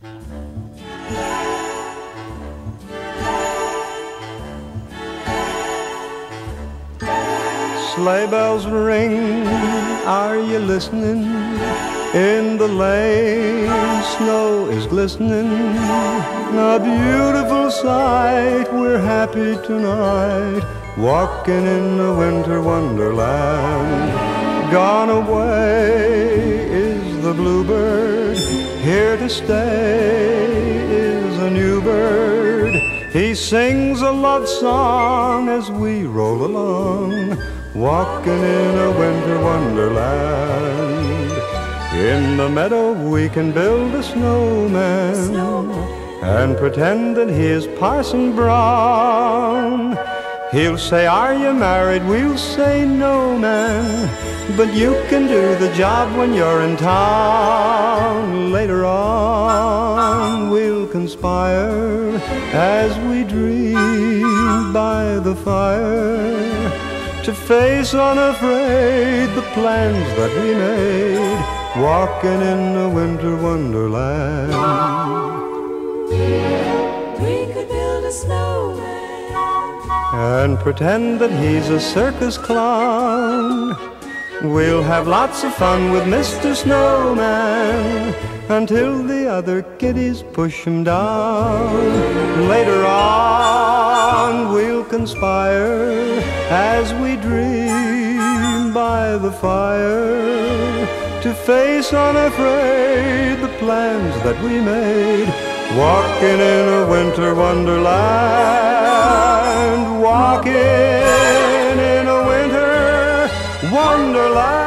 Sleigh bells ring, are you listening? In the lane, snow is glistening. A beautiful sight, we're happy tonight. Walking in a winter wonderland. Gone away bluebird, here to stay is a new bird. He sings a love song as we roll along, walking in a winter wonderland. In the meadow we can build a snowman, and pretend that he is Parson Brown. He'll say, Are you married? We'll say, No, man. But you can do the job when you're in town. Later on, we'll conspire as we dream by the fire to face unafraid the plans that we made, walking in a winter wonderland. We could build a snowman. And pretend that he's a circus clown. We'll have lots of fun with Mr. Snowman until the other kiddies push him down. Later on, we'll conspire as we dream by the fire to face unafraid the plans that we made. Walking in a winter wonderland, wonderland.